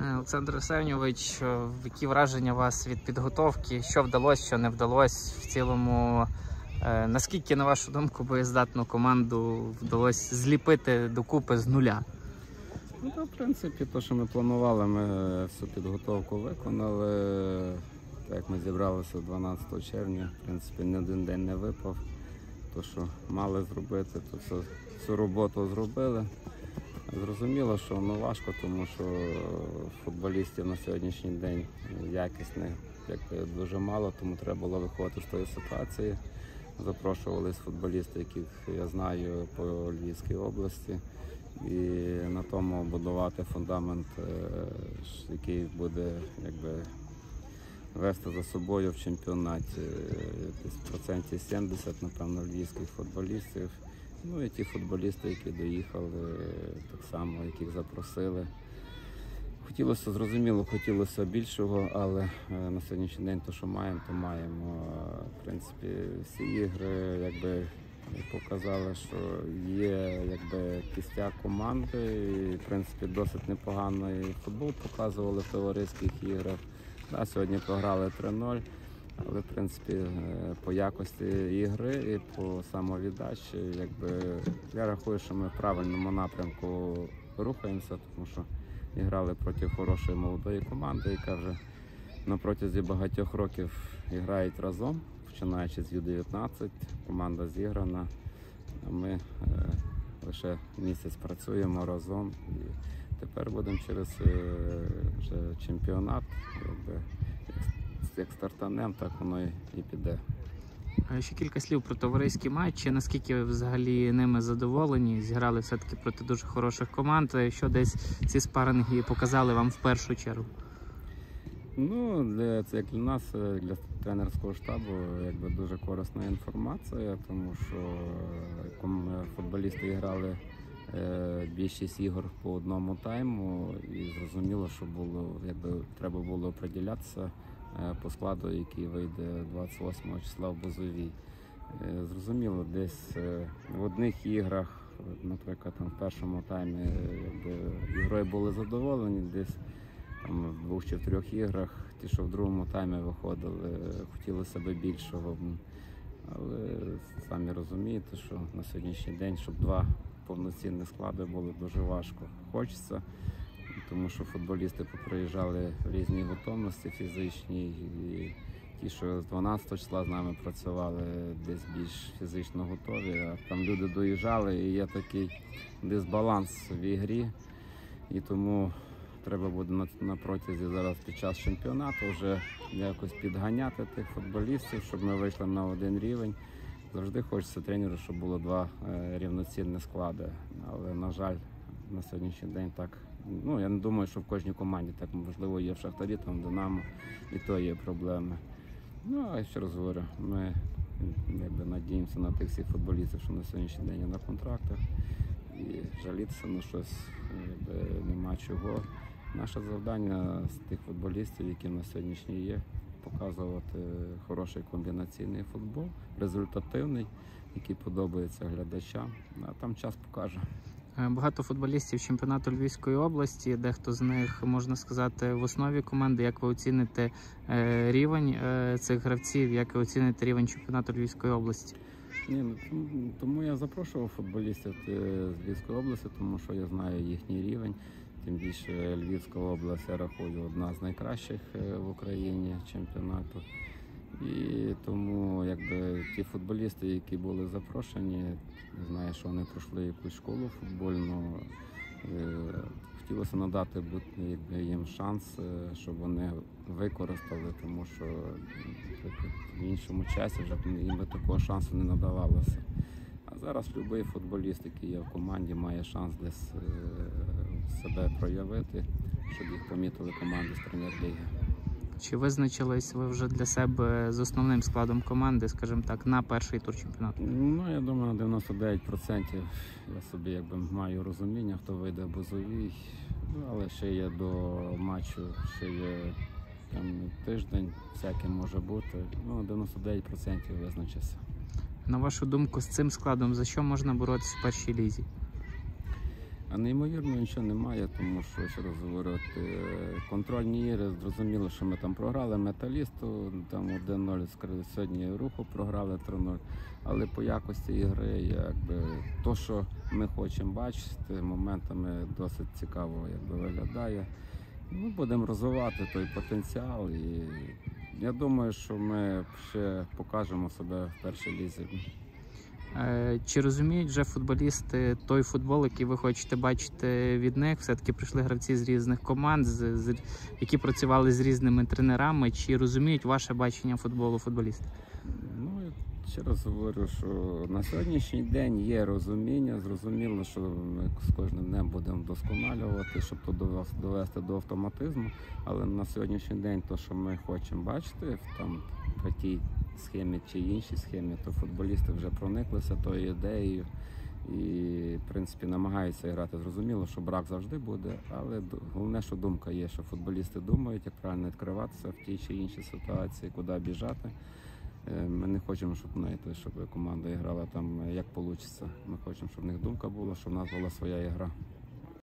Е, Олександр Арсеньович, е, які враження у вас від підготовки? Що вдалося, що не вдалося в цілому? е, Наскільки, на вашу думку, боєздатну команду вдалося зліпити докупи з нуля? Ну, в принципі, те, що ми планували, ми всю підготовку виконали. Так ми зібралися 12 червня, в принципі, ні один день не випав. То, що мали зробити, то все, всю роботу зробили. Зрозуміло, що воно важко, тому що футболістів на сьогоднішній день якісних якби, дуже мало, тому треба було виходити з тої ситуації. Запрошувались футболісти, яких я знаю по Львівській області. І на тому будувати фундамент, е, який буде якби, вести за собою в чемпіонаті Е, десь процентів 70, напевно, львівських футболістів. Ну і ті футболісти, які доїхали, так само, яких запросили. Хотілося, зрозуміло, хотілося більшого, але е, на сьогоднішній день те, що маємо, то маємо. В принципі, всі ігри якби показали, що є якби кістяк команди. І, в принципі, досить непоганий футбол показували в товариських іграх. Да, сьогодні програли 3-0. Але в принципі е, по якості ігри і по самовіддачі, якби я рахую, що ми в правильному напрямку рухаємося, тому що грали проти хорошої молодої команди, яка вже на протязі багатьох років грають разом, починаючи з Ю-19, команда зіграна. Ми е, лише місяць працюємо разом і тепер будемо через е, чемпіонат. Якби, як- стартанем, так воно і, піде. Ще кілька слів про товариські матчі. Наскільки ви взагалі ними задоволені? Зіграли все-таки проти дуже хороших команд. Що десь ці спаринги показали вам в першу чергу? Ну, для, це як для нас, е, для тренерського штабу, якби дуже корисна інформація, тому що е, е, футболісти грали більшість ігор по одному тайму, і зрозуміло, що було, якби треба було оприділятися е, по складу, який вийде 28 числа в Бузовій. Е, Зрозуміло, десь е, в одних іграх, наприклад, там в першому таймі е, ігрою були задоволені, десь там, в двох чи в трьох іграх, ті, що в другому таймі виходили, хотіли себе більшого. Але самі розумієте, що на сьогоднішній день, щоб два повноцінні склади були дуже важко. Хочеться, тому що футболісти поприїжджали в різній готовності фізичній. І ті, що з 12 числа з нами працювали, десь більш фізично готові. А там люди доїжджали і є такий дисбаланс в ігрі. І тому треба буде на, на протязі зараз під час чемпіонату вже якось підганяти тих футболістів, щоб ми вийшли на один рівень. Завжди хочеться тренеру, щоб було два е, рівноцінні склади. Але, на жаль, на сьогоднішній день так. Ну, я не думаю, що в кожній команді так можливо є в Шахтарі, там Динамо, і то є проблеми. Ну, а ще раз говорю, ми якби надіємося на тих всіх футболістів, що на сьогоднішній день є на контрактах. І жалітися на щось якби, нема чого. Наше завдання з тих футболістів, які на сьогоднішній є, показувати хороший комбінаційний футбол, результативний, який подобається глядачам. А там час покаже. Е, Багато футболістів чемпіонату Львівської області. Дехто з них можна сказати в основі команди. Як ви оціните е, рівень е, цих гравців? Як ви оціните рівень чемпіонату Львівської області? Ні, ну, тому- я запрошував футболістів з Львівської області, тому що я знаю їхній рівень. Тим більше Львівська область, я рахую, одна з найкращих в Україні чемпіонату. І тому якби ті футболісти, які були запрошені, знаю, що вони пройшли якусь школу футбольну. е, Хотілося надати якби, їм шанс, е, щоб вони використали, тому що в іншому часі вже їм би такого шансу не надавалося. А зараз будь-який футболіст, який є в команді, має шанс десь е, себе проявити, щоб їх помітили команди з прем'єр-ліги. Чи визначились ви вже для себе з основним складом команди, скажімо так, на перший тур чемпіонату? Ну, я думаю, на 99% я собі якби маю розуміння, хто вийде бузовій. Ну, але ще є до матчу, ще є там тиждень, всяке може бути. Ну, 99% визначився. На вашу думку, з цим складом за що можна боротися в першій лізі? А неймовірно нічого немає, тому що ще раз говорю, е, контрольні ігри, зрозуміло, що ми там програли металісту, там 1-0 сьогодні руху програли 3-0. Але по якості ігри, якби то, що ми хочемо бачити, моментами досить цікаво якби, виглядає. Ми будемо розвивати той потенціал і я думаю, що ми ще покажемо себе в першій лізі. Е, Чи розуміють вже футболісти той футбол, який ви хочете бачити від них? Все-таки прийшли гравці з різних команд, з, з- які працювали з різними тренерами. Чи розуміють ваше бачення футболу футболісти? Ну, я ще раз говорю, що на сьогоднішній день є розуміння. Зрозуміло, що ми з кожним днем будемо вдосконалювати, щоб то довес- довести до автоматизму. Але на сьогоднішній день, то, що ми хочемо бачити, там тій схемі чи іншій схемі, то футболісти вже прониклися тою ідеєю. І, в принципі, намагаються грати. Зрозуміло, що брак завжди буде, але головне, що думка є, що футболісти думають, як правильно відкриватися в тій чи іншій ситуації, куди біжати. Е, Ми не хочемо, щоб знаєте, щоб команда грала там як вийде. Ми хочемо, щоб в них думка була, щоб в нас була своя ігра.